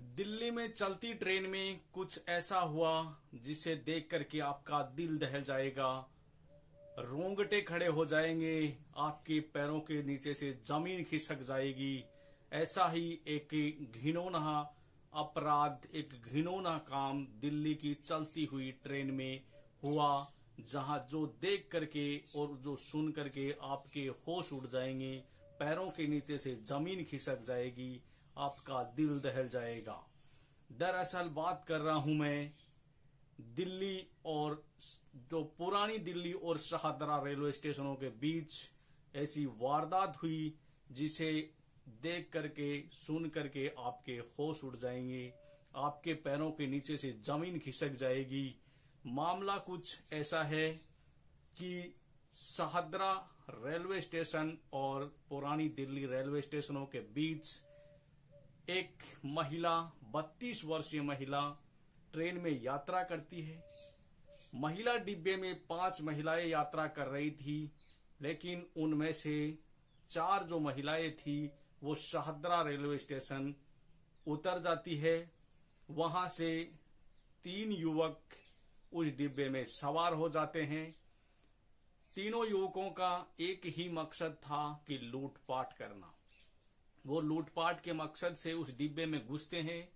दिल्ली में चलती ट्रेन में कुछ ऐसा हुआ जिसे देख करके आपका दिल दहल जाएगा। रोंगटे खड़े हो जाएँगे, आपके पैरों के नीचे से ज़मीन खिसक जाएगी। ऐसा ही एक घिनौना, अपराध, एक घिनौना काम दिल्ली की चलती हुई ट्रेन में हुआ, जहाँ जो देख करके और जो सुन करके आपके होश उड़ जाएँगे, पैरों के नीचे से ज़मीन खिसक जाएगी। आपका दिल दहल जाएगा। दरअसल बात कर रहा हूँ मैं दिल्ली और जो पुरानी दिल्ली और शाहदरा रेलवे स्टेशनों के बीच ऐसी वारदात हुई, जिसे देख करके, सुन करके आपके होश उड़ जाएँगे। आपके पैरों के नीचे से ज़मीन खिसक जाएगी। मामला कुछ ऐसा है कि शाहदरा रेलवे स्टेशन और पुरानी दिल्ली रेलवे स्टेशनों के बीच एक महिला 32 वर्षीय महिला ट्रेन में यात्रा करती है। महिला डिब्बे में पाँच महिलाएँ यात्रा कर रही थी, लेकिन उनमें से चार जो महिलाएँ थी, वो शाहदरा रेलवे स्टेशन उतर जाती है। वहाँ से तीन युवक उस डिब्बे में सवार हो जाते हैं। तीनों युवकों का एक ही मकसद था कि लूटपाट करना। वो लूटपाट के मकसद से उस डिब्बे में घुसते हैं,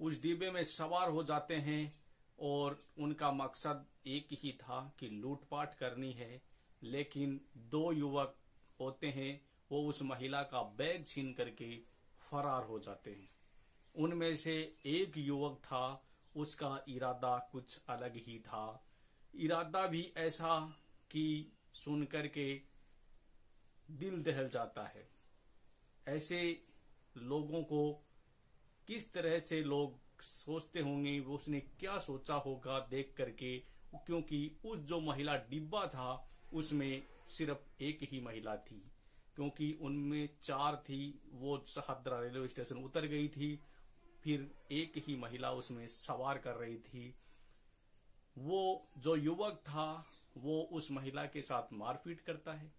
उस डिब्बे में सवार हो जाते हैं और उनका मकसद एक ही था कि लूटपाट करनी है। लेकिन दो युवक होते हैं, वो उस महिला का बैग छीन करके फरार हो जाते हैं। उनमें से एक युवक था, उसका इरादा कुछ अलग ही था। इरादा भी ऐसा कि सुनकर के दिल दहल जाता है। ऐसे लोगों को किस तरह से लोग सोचते होंगे, वो उसने क्या सोचा होगा देख करके, क्योंकि उस जो महिला डिब्बा था, उसमें सिर्फ़ एक ही महिला थी। क्योंकि उनमें चार थी, वो सहद्रा रेलवे स्टेशन उतर गई थी, फिर एक ही महिला उसमें सवार कर रही थी। वो जो युवक था, वो उस महिला के साथ मारपीट करता है,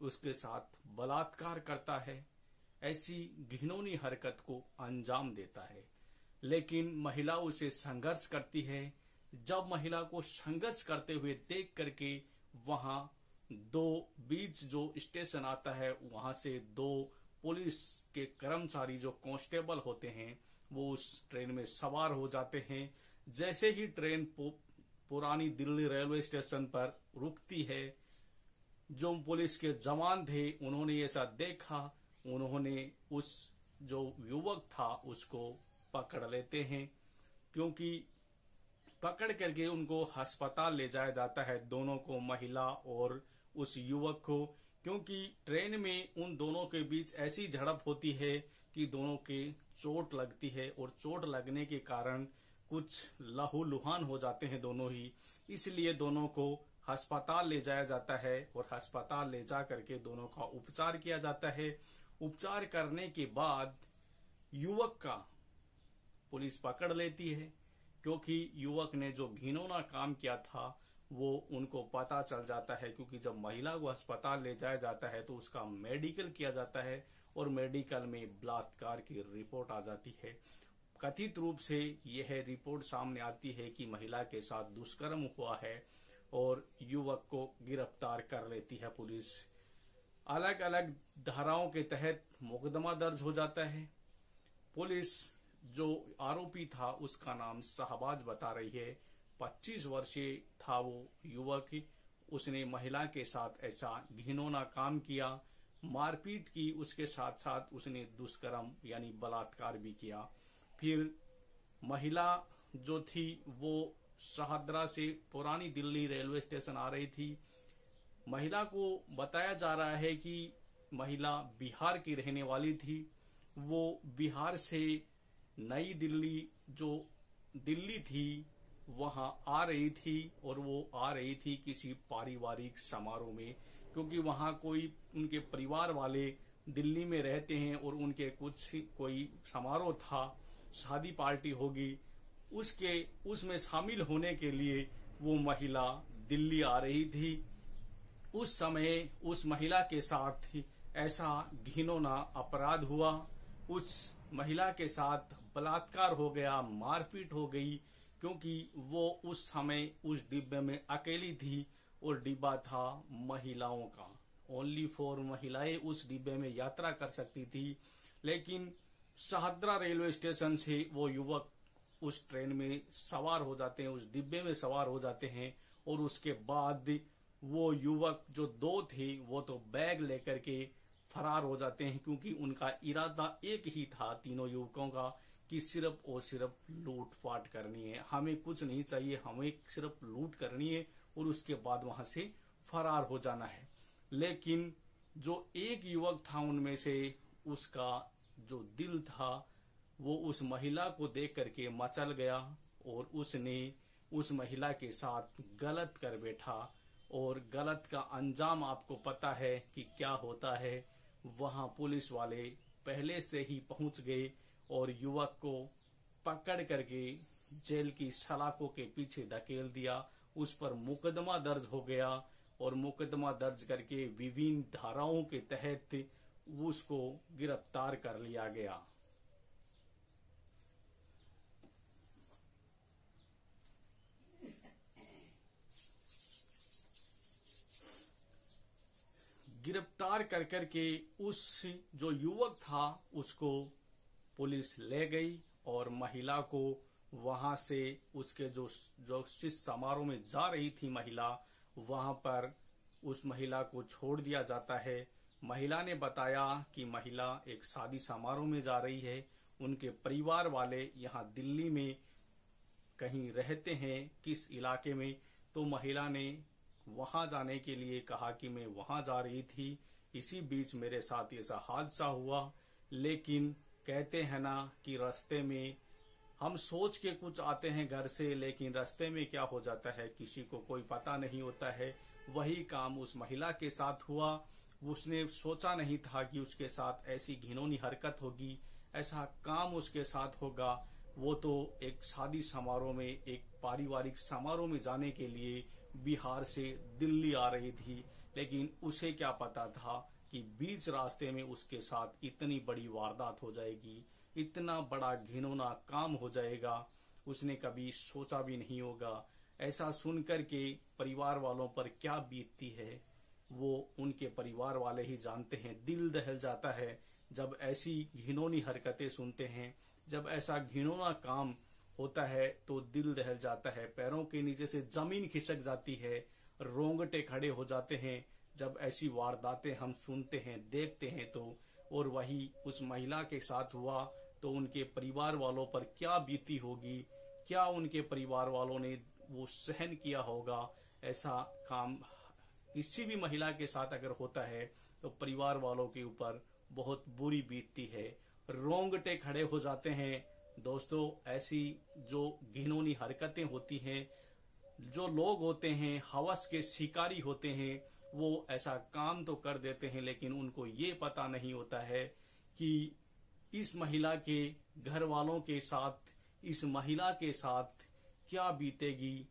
उसके साथ बलात्कार करता है ऐसी घिनौनी हरकत को अंजाम देता है। लेकिन महिला उसे संघर्ष करती है। जब महिला को संघर्ष करते हुए देख करके वहाँ दो बीच जो स्टेशन आता है, वहाँ से दो पुलिस के कर्मचारी जो कांस्टेबल होते हैं, वो उस ट्रेन में सवार हो जाते हैं। जैसे ही ट्रेन पुरानी दिल्ली रेलवे स्टेशन पर रुकती है, जो पुलिस के जवान थे, उन्होंने ऐसा देखा उन्होंने उस, जो युवक था, उसको पकड़ लेते हैं, क्योंकि पकड़ करके उनको अस्पताल ले जाया जाता है दोनों को, महिला और उस युवक को, क्योंकि ट्रेन में उन दोनों के बीच ऐसी झड़प होती है कि दोनों के चोट लगती है और चोट लगने के कारण कुछ लहू लुहान हो जाते हैं दोनों ही। इसलिए दोनों को अस्पताल ले जाया जाता है और अस्पताल ले जा करके दोनों का उपचार किया जाता है। उपचार करने के बाद युवक का पुलिस पकड़ लेती है, क्योंकि युवक ने जो घिनौना काम किया था, वो उनको पता चल जाता है, क्योंकि जब महिला को अस्पताल ले जाया जाता है तो उसका मेडिकल किया जाता है, और मेडिकल में बलात्कार की रिपोर्ट आ जाती है। कथित रूप से यह रिपोर्ट सामने आती है कि महिला के साथ दुष्कर्म हुआ है, और युवक को गिरफ़्तार कर लेती है पुलिस। अलग अलग धाराओं के तहत मुकदमा दर्ज हो जाता है। पुलिस जो आरोपी था, उसका नाम शाहबाज बता रही है। 25 वर्षीय था वो युवक। उसने महिला के साथ ऐसा घिनौना काम किया। मारपीट की उसके साथ साथ उसने दुष्कर्म यानी बलात्कार भी किया। फिर महिला जो थी, वो शाहदरा से पुरानी दिल्ली रेलवे स्टेशन आ रही थी। महिला को बताया जा रहा है कि महिला बिहार की रहने वाली थी। वो बिहार से नई दिल्ली, जो दिल्ली थी, वहाँ आ रही थी और वो आ रही थी किसी पारिवारिक समारोह में, क्योंकि वहाँ कोई उनके परिवार वाले दिल्ली में रहते हैं और उनके कुछ कोई समारोह था, शादी पार्टी होगी, उसके, उसमें शामिल होने के लिए वो महिला दिल्ली आ रही थी। उस समय उस महिला के साथ ऐसा घिनौना अपराध हुआ। उस महिला के साथ बलात्कार हो गया, मारपीट हो गई, क्योंकि वो उस समय उस डिब्बे में अकेली थी और डिब्बा था महिलाओं का। ओनली फॉर महिलाएँ उस डिब्बे में यात्रा कर सकती थी, लेकिन शहदरा रेलवे स्टेशन से वो युवक उस ट्रेन में सवार हो जाते हैं, उस डिब्बे में सवार हो जाते हैं और उसके बाद वो युवक जो दो थे, वो तो बैग लेकर के फरार हो जाते हैं क्योंकि उनका इरादा एक ही था तीनों युवकों का कि सिर्फ़ और सिर्फ़ लूट पाट करनी है। हमें कुछ नहीं चाहिए, हमें सिर्फ़ लूट करनी है और उसके बाद वहाँ से फरार हो जाना है। लेकिन जो एक युवक था उनमें से उसका जो दिल था, वो उस महिला को देख करके मचल गया और उसने उस महिला के साथ गलत कर बैठा। और गलत का अंजाम आपको पता है कि क्या होता है। वहाँ पुलिस वाले पहले से ही पहुँच गए और युवक को पकड़ करके जेल की सलाखों के पीछे धकेल दिया। उस पर मुकदमा दर्ज हो गया और मुकदमा दर्ज करके विभिन्न धाराओं के तहत उसको गिरफ़्तार कर लिया गया। गिरफ़्तार कर करके उस जो युवक था, उसको पुलिस ले गई और महिला को वहाँ से उसके जो जो शिष्य समारोह में जा रही थी महिला, वहाँ पर उस महिला को छोड़ दिया जाता है। महिला ने बताया कि महिला एक शादी समारोह में जा रही है। उनके परिवार वाले यहाँ दिल्ली में कहीं रहते हैं, किस इलाके में? तो महिला ने वहाँ जाने के लिए कहा कि मैं वहाँ जा रही थी। इसी बीच मेरे साथ ऐसा हादसा हुआ। लेकिन कहते हैं ना कि रास्ते में हम सोच के कुछ आते हैं घर से, लेकिन रास्ते में क्या हो जाता है किसी को कोई पता नहीं होता है। वही काम उस महिला के साथ हुआ। उसने सोचा नहीं था कि उसके साथ ऐसी घिनौनी हरकत होगी। ऐसा काम उसके साथ होगा। वो तो एक शादी समारोह में, एक पारिवारिक समारोह में जाने के लिए बिहार से दिल्ली आ रही थी, लेकिन उसे क्या पता था कि बीच रास्ते में उसके साथ इतनी बड़ी वारदात हो जाएगी, इतना बड़ा घिनौना काम हो जाएगा, उसने कभी सोचा भी नहीं होगा। ऐसा सुनकर के परिवार वालों पर क्या बीतती है, वो उनके परिवार वाले ही जानते हैं। दिल दहल जाता है जब ऐसी घिनौनी हरकतें सुनते हैं, जब ऐसा घिनौना काम होता है तो दिल दहल जाता है, पैरों के नीचे से ज़मीन खिसक जाती है, रोंगटे खड़े हो जाते हैं। जब ऐसी वारदातें हम सुनते हैं, देखते हैं तो और वही उस महिला के साथ हुआ तो उनके परिवार वालों पर क्या बीती होगी? क्या उनके परिवार वालों ने वो सहन किया होगा? ऐसा काम किसी भी महिला के साथ अगर होता है तो परिवार वालों के ऊपर बहुत बुरी बीतती है। रोंगटे खड़े हो जाते हैं दोस्तों, ऐसी जो घिनौनी हरकतें होती हैं, जो लोग होते हैं, हवस के शिकारी होते हैं, वो ऐसा काम तो कर देते हैं, लेकिन उनको ये पता नहीं होता है कि इस महिला के घर वालों के साथ, इस महिला के साथ क्या बीतेगी,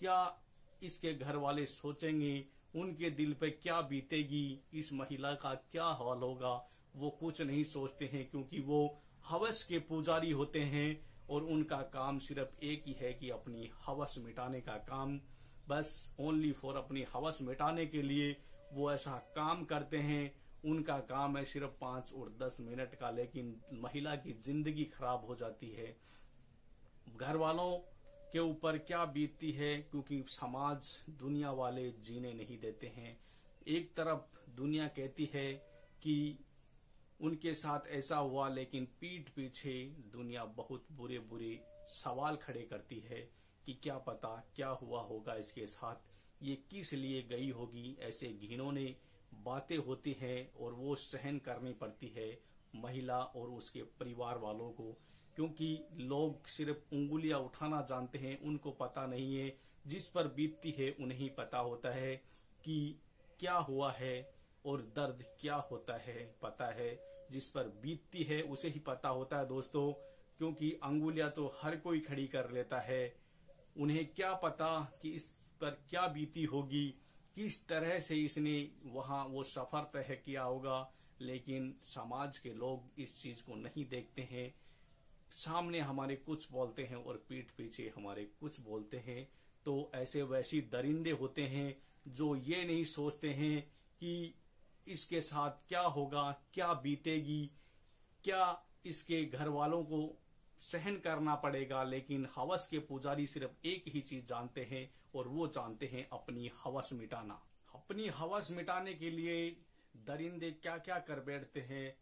क्या इसके घर वाले सोचेंगे, उनके दिल पे क्या बीतेगी, इस महिला का क्या हाल होगा, वो कुछ नहीं सोचते हैं, क्योंकि वो हवस के पुजारी होते हैं और उनका काम सिर्फ़ एक ही है कि अपनी हवस मिटाने का काम। बस ओनली फॉर अपनी हवस मिटाने के लिए वो ऐसा काम करते हैं। उनका काम है सिर्फ़ पाँच और दस मिनट का, लेकिन महिला की ज़िंदगी खराब हो जाती है। घर वालों के ऊपर क्या बीतती है? क्योंकि समाज दुनिया वाले जीने नहीं देते हैं। एक तरफ़ दुनिया कहती है कि उनके साथ ऐसा हुआ, लेकिन पीठ पीछे दुनिया बहुत बुरे बुरे सवाल खड़े करती है कि क्या पता क्या हुआ होगा इसके साथ। ये किस लिए गई होगी? ऐसे घिनौने बातें होती हैं और वो सहन करनी पड़ती है महिला और उसके परिवार वालों को, क्योंकि लोग सिर्फ़ उंगलियाँ उठाना जानते हैं, उनको पता नहीं है। जिस पर बीतती है, उन्हें पता होता है कि क्या हुआ है। और दर्द क्या होता है पता है? जिस पर बीतती है, उसे ही पता होता है दोस्तों, क्योंकि अंगुलियाँ तो हर कोई खड़ी कर लेता है। उन्हें क्या पता कि इस पर क्या बीती होगी? किस तरह से इसने वहाँ वो सफ़र तय किया होगा? लेकिन समाज के लोग इस चीज़ को नहीं देखते हैं। सामने हमारे कुछ बोलते हैं और पीठ पीछे हमारे कुछ बोलते हैं। तो ऐसे वैसी दरिंदे होते हैं जो ये नहीं सोचते हैं कि इसके साथ क्या होगा, क्या बीतेगी, क्या इसके घर वालों को सहन करना पड़ेगा, लेकिन हवस के पुजारी सिर्फ़ एक ही चीज़ जानते हैं, और वो जानते हैं अपनी हवस मिटाना। अपनी हवस मिटाने के लिए दरिंदे क्या क्या कर बैठते हैं,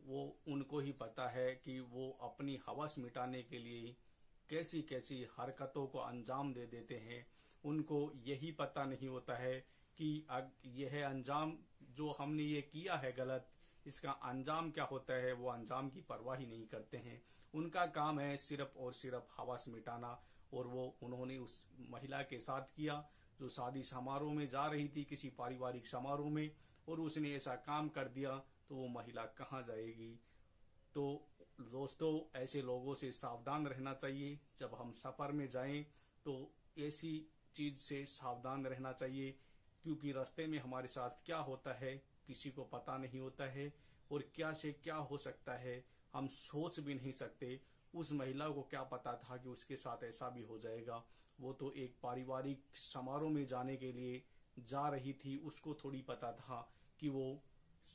वो उनको ही पता है कि वो अपनी हवस मिटाने के लिए कैसी कैसी हरकतों को अंजाम दे देते हैं। उनको यही पता नहीं होता है कि यह अंजाम जो हमने ये किया है गलत, इसका अंजाम क्या होता है, वो अंजाम की परवाह ही नहीं करते हैं। उनका काम है सिर्फ़ और सिर्फ़ हवास मिटाना और वो उन्होंने उस महिला के साथ किया, जो शादी समारोह में जा रही थी, किसी पारिवारिक समारोह में, और उसने ऐसा काम कर दिया तो वो महिला कहाँ जाएगी? तो दोस्तों, ऐसे लोगों से सावधान रहना चाहिए। जब हम सफ़र में जाएँ तो ऐसी चीज़ से सावधान रहना चाहिए क्योंकि रास्ते में हमारे साथ क्या होता है, किसी को पता नहीं होता है और क्या से क्या हो सकता है, हम सोच भी नहीं सकते। उस महिला को क्या पता था कि उसके साथ ऐसा भी हो जाएगा? वो तो एक पारिवारिक समारोह में जाने के लिए जा रही थी। उसको थोड़ी पता था कि वो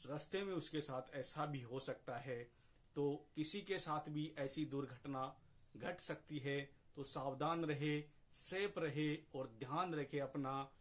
रास्ते में उसके साथ ऐसा भी हो सकता है। तो किसी के साथ भी ऐसी दुर्घटना घट सकती है। तो सावधान रहे, सेफ़ रहे और ध्यान रखे अपना